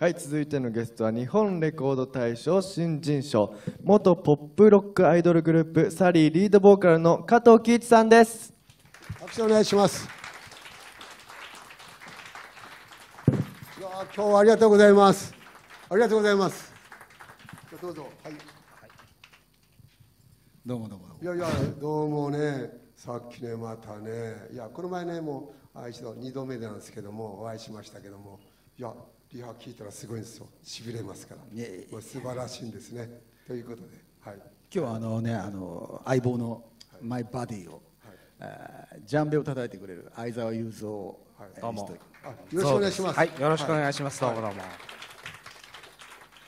はい続いてのゲストは日本レコード大賞新人賞元ポップロックアイドルグループサリーリードボーカルの加藤貴一さんです。拍手お願いします。いやー今日はありがとうございます。ありがとうございます。じゃあどうぞ。はい。どうもどうもどうも。いやいやどうもね。さっきねまたね。いやこの前ねもうあ一度2度目なんですけどもお会いしましたけども。いやリハ聞いたらすごいんですよ。しびれますから。いえいえもう素晴らしいんですね。ということではい。今日はあのねあの相棒のマイバディを、えージャンベを叩いてくれる相沢雄三を、はい。えーどうも。よろしくお願いします。はい、よろしくお願いします。どうもどうも。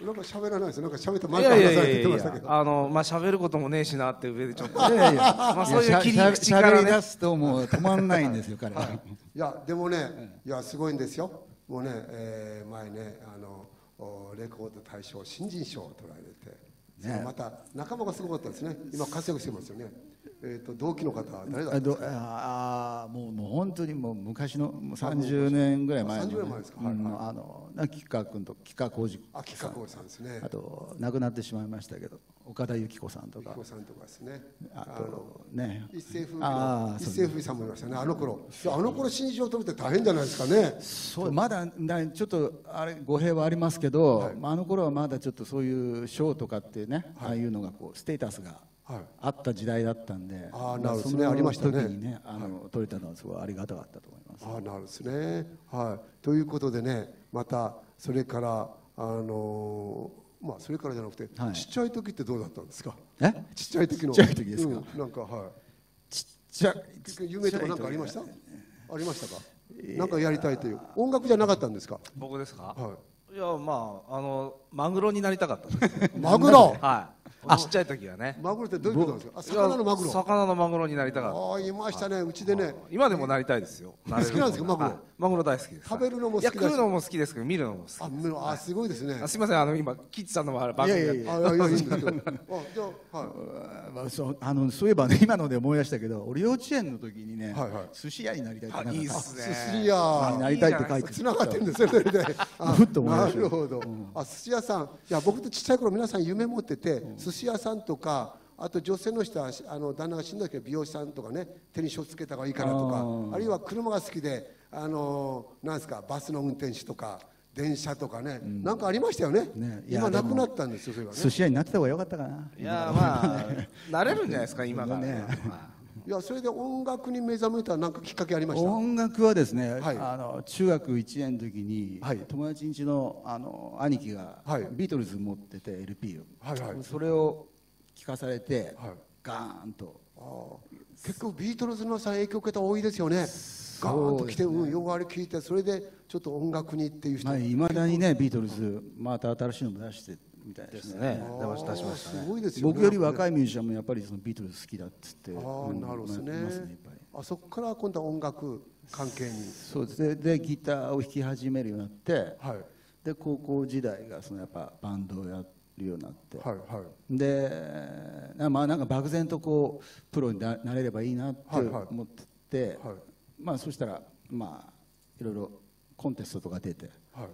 なんか喋らないですよ。なんか喋ってマイいやいやク離されていやいや言ってましたけど。あのまあ喋ることもねえしなって上でちょっと。いやいや。まあそういう切り口からね。べり出すともう止まんないんですよ彼は、いやでもね、いやすごいんですよ。もうね、えー前ねあのおレコード大賞新人賞を取られて、そのまた仲間がすごかったですね。今活躍してますよね。えっ、と同期の方は誰だあ。あーもうもう本当にもう昔のもう30年ぐらい前の、ね、あ30年前ですか？はいはいうんあのな吉川君と吉川浩司あ、吉川浩司さんですねあ。と亡くなってしまいましたけど岡田由紀子さんとか彦さんとかですね。あとね一世風靡一世風靡さんもいましたね。あの頃、あの頃新人賞を取るって大変じゃないですかね。そうまだだちょっとあれ語弊はありますけど、まあ、あの頃はまだちょっとそういう賞とかってね、ああいうのがこうステータスがはいあった時代だったんで、あーなるほどねそのありましたね時にねあの、取れたのはすごいありがたかったと思います。ああなるほどですね。はい。ということでね、またそれからあのーまあそれからじゃなくて、はいちっちゃい時ってどうだったんですか？え？ちっちゃい時の。ちっちゃい時ですか？うんなんかはい。ちっちゃい夢とかなんかありました？ありましたか？なんかやりたいという音楽じゃなかったんですか？僕ですか？はいやまああのマグロになりたかったです。い。マグロ？はい。ちっちゃい時はね。マグロってどういうことなんですか？あ魚のマグロ。魚のマグロになりたかっああいましたね。うちでねた。。今でもなりたいですよ。好好きなんですかマグロ？マグロ大好きです。食べるのも好きいや食うのも好きですけど見るのも好き。あ、むあすごいですね。あすみませんあの今喜一さんの番組いやいやいあいやいやいいんですけど。あじゃあはい。まあ、そうあのそういえばね今ので思い出したけど俺幼稚園の時にね、はいはい寿司屋になりたいっていいっすね。寿司屋。なりたいって書いてつながってるんですよそれで。あふっと思いなましたるほど。あ寿司屋さん。いや僕とちっちゃい頃皆さん夢持ってて、寿司屋さんとか。あと女性の人はあの旦那が死んだ時は美容師さんとかね手にショつけた方がいいかなとかあるいは車が好きであのなんですかバスの運転手とか電車とかね、なんかありましたよね。ね。いや今なくなったんですよそれはね。寿司屋になってた方が良かったかな。いやまあ なれるんじゃないですか今から。ね。いやそれで音楽に目覚めたなんかきっかけありました？音楽はですね、はい。あの中学1年の時に、はい。友達ん家のあの兄貴が、はい。ビートルズ持ってて LP を、はいはい。それを聞かされて、はい。ガーンと。あー。結構ビートルズのさ影響を受けた多いですよねガーンと来て、うん、よくあれ聞いてそれでちょっと音楽にっていう人、まあ、いまだにねビートルズまた新しいのも出してみたいでですすねね。出ました出しましたね。すごいですよね。僕よりい若いミュージシャンもやっぱりそのビートルズ好きだっつってあなるほどね,、ねあそこから今度は音楽関係に。そうです。ででギターを弾き始めるようになってはい。で高校時代がそのやっぱバンドをやるようになって、はいはい。でなまあなんか漠然とこうプロにななれればいいなってはいはい。思ってて、はいまあそしたらまあいろいろコンテストとか出て。はい。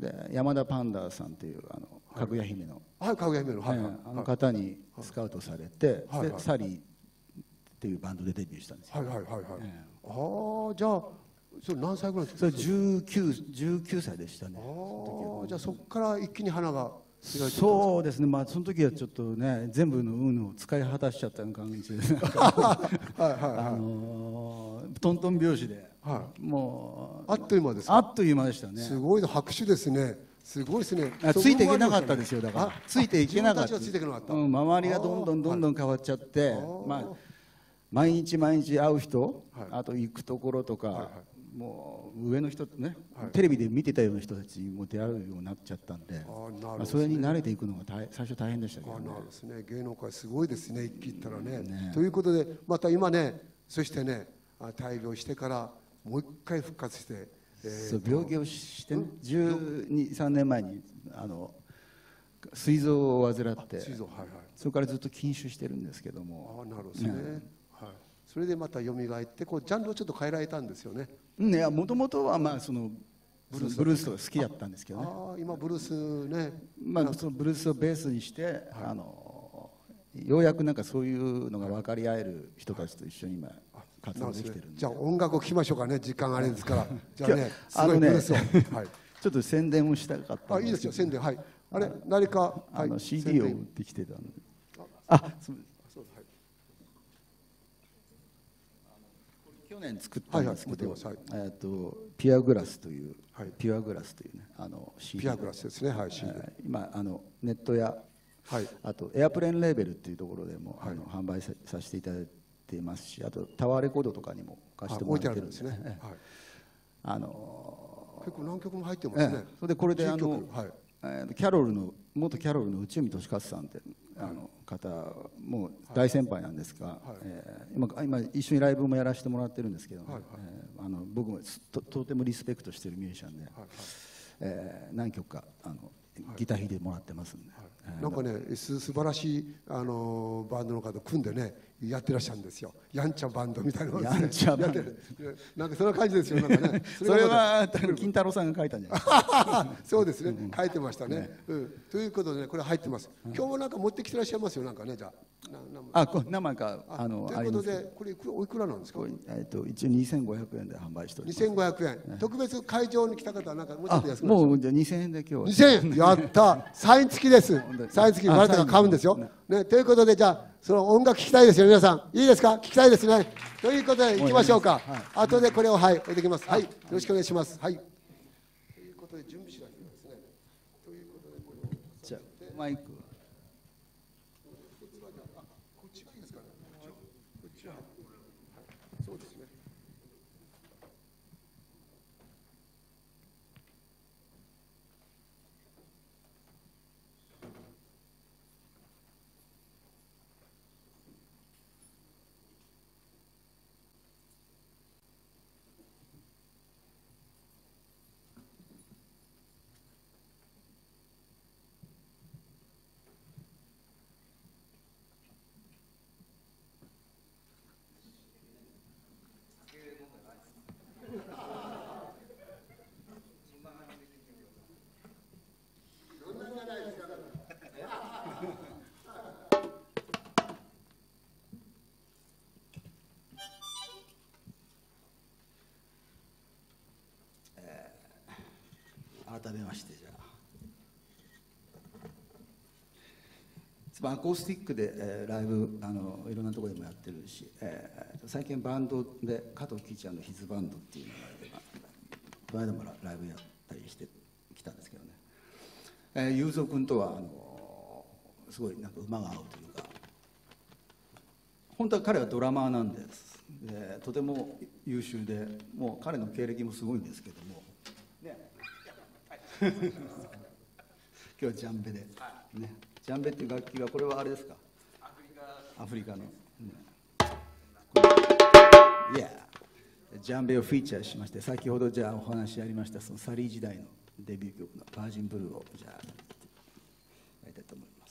で山田パンダさんっていうあのかぐや姫の、はいかぐや姫の。はい。あの方にスカウトされて、はい。はい。でサリーっていうバンドでデビューしたんですよ、はいはいはいはい、えああじゃあそれ何歳ぐらいですか？それ 19, 19歳でしたね。ああじゃあそこから一気に花がそうですね。まあその時はちょっとね全部の運を使い果たしちゃったような感じで。はいはいあのートントン拍子で、はもうあっという間ですか？あっという間でしたね。すごいな拍手ですね。すごいですね。あついていけなかったですよだから。あついていけなかった。うん、周りがどんどんどんどん変わっちゃって、まあ、毎日毎日会う人、はい。あと行くところとか、はいはもう上の人ね、はいテレビで見てたような人たちにも出会うようになっちゃったんであーなるほどまあ、それに慣れていくのが大最初大変でしたけどあねなるですね。芸能界すごいですね。一気にいったらね。ねということでまた今ね、そしてね、あ大病してからもう一回復活して、えーそう病気をしてね、123年前にあの膵臓を患ってはいはい。それからずっと禁酒してるんですけどもあなるほどですね。はい。それでまた蘇ってこうジャンルをちょっと変えられたんですよね。うんいやもともとはまあそのブルース。ブルースとか好きだったんですけどね。ああ今ブルースね。まあ、そのブルースをベースにして、あのようやくなんかそういうのが分かり合える人たちと一緒に今活動できてるんで。じゃあ音楽を聴きましょうかね時間あれですから。じゃあねすあのねはい、ちょっと宣伝をしたかったあいいですよ宣伝。はい。あれ何か、はい、あの CD を売ってきてたんで。あそうそう。はい去年作ったんですけど、はいはい持ってえっとピュアグラスという、はい。ピュアグラスというねあの CD ピアグラスですね。はい CD えー今あのネットや、はい。あとエアプレーンレーベルっていうところでも、あの販売ささせていただいていますしあとタワーレコードとかにも貸してもらっててるんであるんですね、ええはい、あの結構何曲も入ってーますね、ええそれでこれであ10の、曲。はい。えーキャロルの元キャロルの内海俊勝さんってあの方もう大先輩なんですが、えー今今一緒にライブもやらせてもらってるんですけど、ねえーあの僕もととてもリスペクトしてるミュージシャンで、えー何曲かあのギター弾いてもらってますんで、えーなんかねす素晴らしい、あのーバンドの方組んでねやってらっしゃるんですよ。やんちゃバンドみたいなのね。やんちゃバンド。なんかそんな感じですよ。なんかね。それは金太郎さんが書いたんじゃない？ですかそうですね、書いてましたね、うん。ということで、ね、これ入ってます。今日もなんか持ってきてらっしゃいますよ、なんかね、じゃあ。あこ何枚かあのということで、これいくらおいくらなんですか？えっと一応2500円で販売しております。2500円、特別会場に来た方は、なんかもうちょっあと安くもうじゃあ2000円で今日は。2000円、やった、サイン付きです。サイン付き、ああなたが買うんですよ。ね、ということで、じゃあ、その音楽聞きたいですよ、皆さん。いいですか、聞きたいですね。ということで、行きましょうか。後でこれを、はい、置いてきます。はい、よろしくお願いします。はい。ということで、準備しないですね。ということで、これを。じゃあマイクはこっちがいいですかね？こっちは。はいそうですね。改めましてじゃあまりアコースティックで、えーライブあのいろんなところでもやってるし、えー最近バンドで加藤貴ちゃんのヒズバンドっていうのがあこの間もライブやったりしてきたんですけどね、えー、雄三君とはあのすごいなんか馬が合うというか本当は彼はドラマーなんですでとても優秀でもう彼の経歴もすごいんですけども、ね、今日はジャンベで、ね、ジャンベっていう楽器はこれはあれですか？アフリカ。の、うん。これ Yeah ジャンベをフィーチャーしまして先ほどじゃあお話ありましたそのサリー時代のデビュー曲の「バージンブルー」をじゃあやりたいと思いま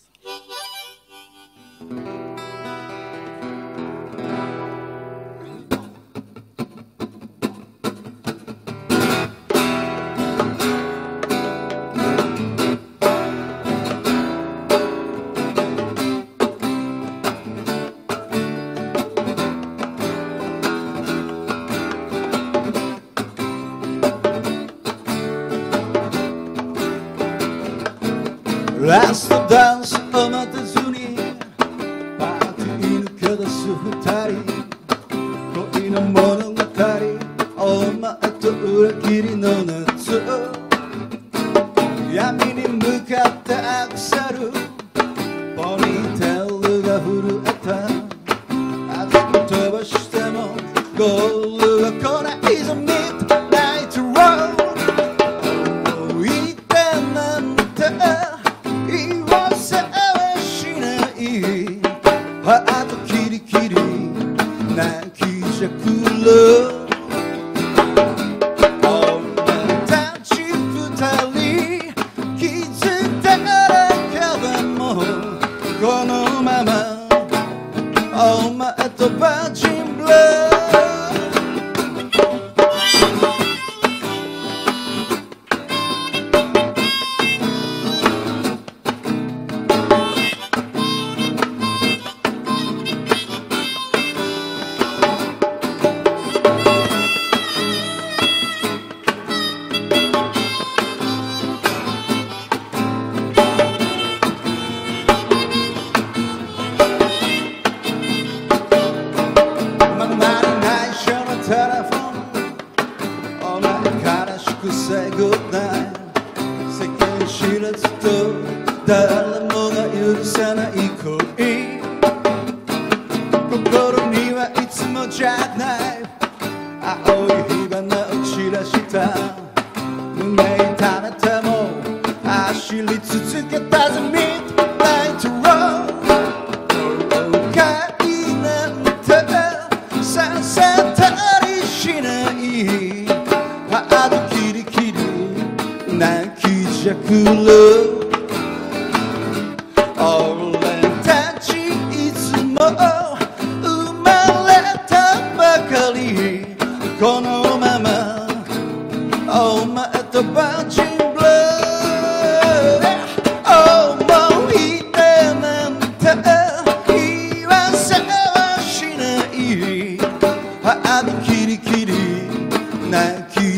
す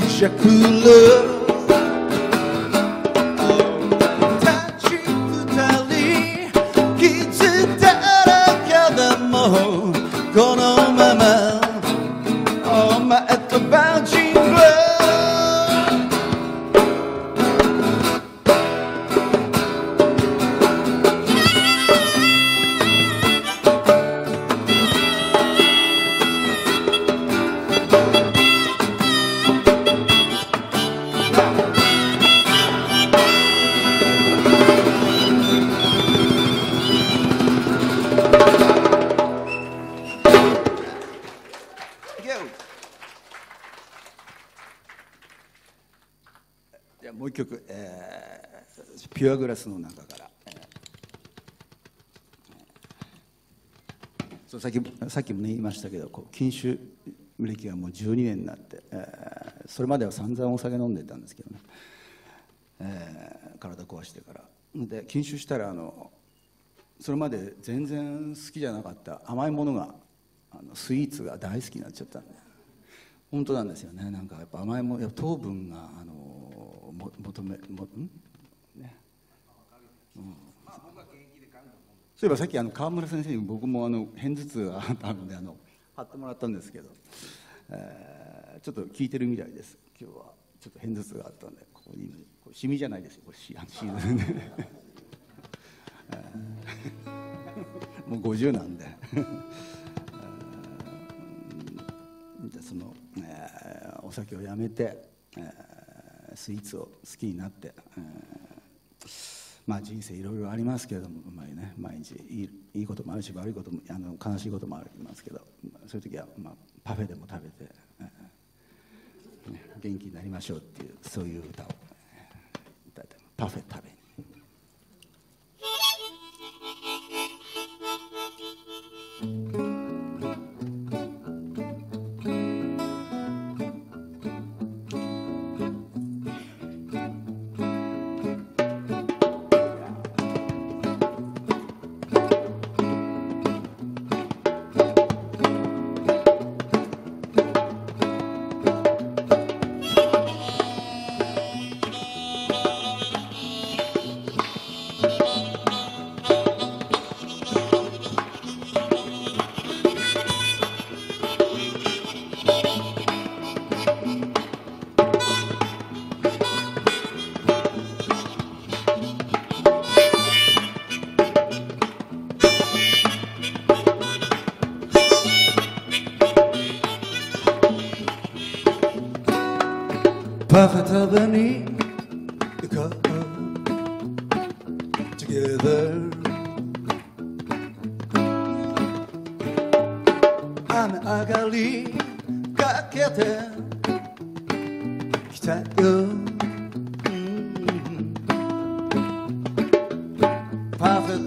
泣きじゃ曲、えーピュアグラスの中から、えー。そうさっきさっきも、ね、言いましたけどこう禁酒歴がもう12年になって、えーそれまでは散々お酒飲んでたんですけどね、えー体壊してから。で禁酒したらあのそれまで全然好きじゃなかった甘いものがあのスイーツが大好きになっちゃったんで。本当なんですよね。なんかやっぱ甘いもの糖分があのも求めもん？ね。そういえばさっきあの川村先生に僕もあの片頭痛があったのであの貼ってもらったんですけど、えーちょっと効いてるみたいです。今日は。ちょっと片頭痛があったんでここにこれシミじゃないですよ。これシシもう50なんで。でその、えーお酒をやめて、えースイーツを好きになって、えーまあ人生いろいろありますけれども、まあね、毎日いいいいこともあるし悪いこともあの悲しいこともありますけど、まあそういう時は、まあ、パフェでも食べて、えーね元気になりましょうっていうそういう歌を、えー歌ってますパフェ食べ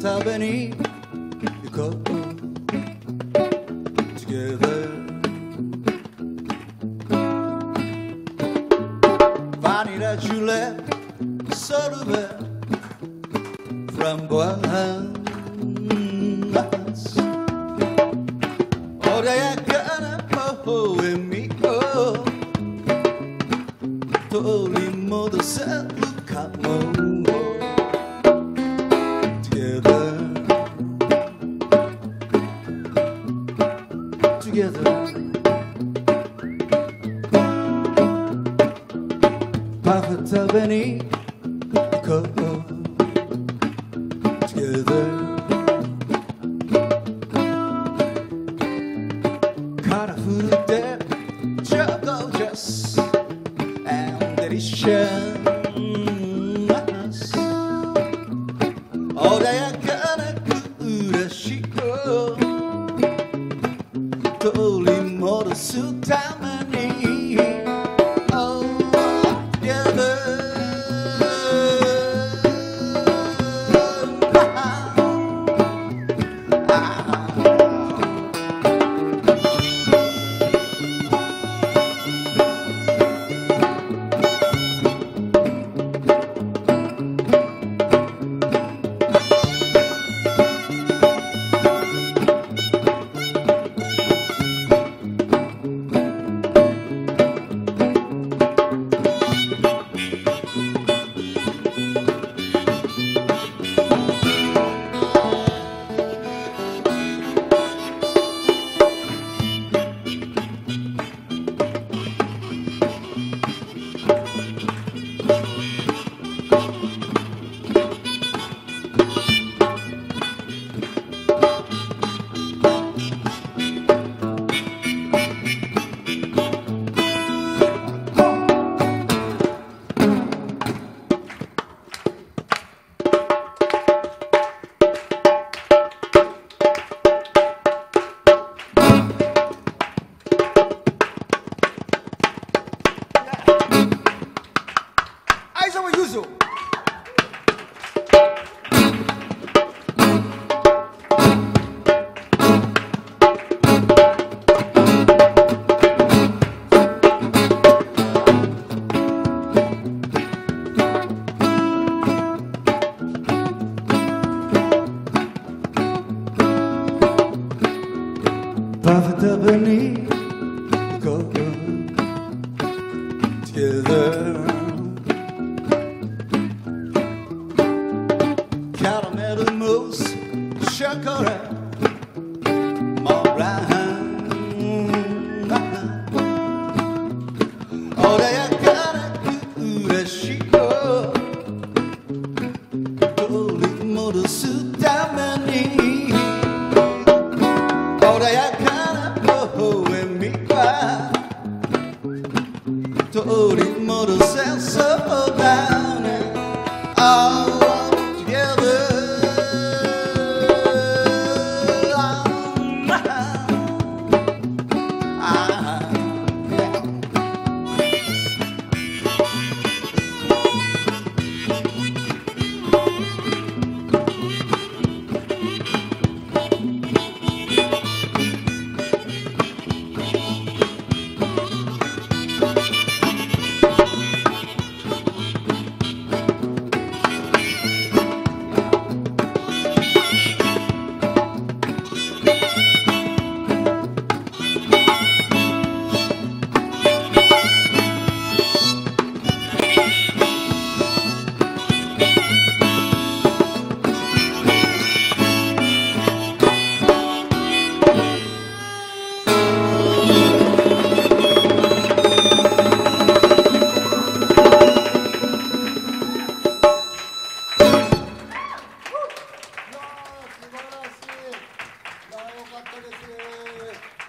パフ Together パフェ食べに行こう Together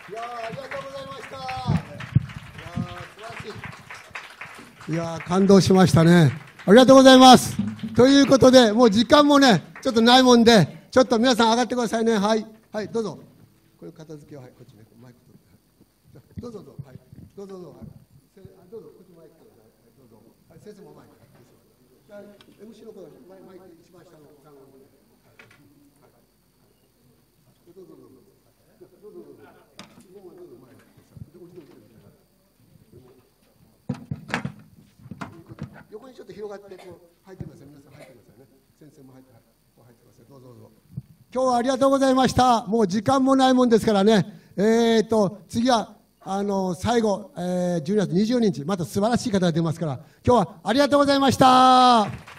いやありがとうございました。いや素晴らしい。いや感動しましたね。ありがとうございます。ということで、もう時間もね、ちょっとないもんで、ちょっと皆さん上がってくださいね。はい。はい、どうぞ。これ片付けを、はい、こっちね、マイク取って。どうぞどうぞ。はい。どうぞどうぞ。はいどうぞ、こっちマイク取って。はい、どうぞ。はい、先生もマイク。はい MC の子、マイマイク一番下の三号ね。どうぞどうぞ。どうぞどうぞ。どうぞどうぞ前に。どうぞどうぞ。こにちょっと広がってこう入ってください。皆さん入ってくださいね。先生も入ってこう入ってください。どうぞどうぞ。今日はありがとうございました。もう時間もないもんですからね。えー、と次はあの最後、えー、12月20日また素晴らしい方が出ますから今日はありがとうございました。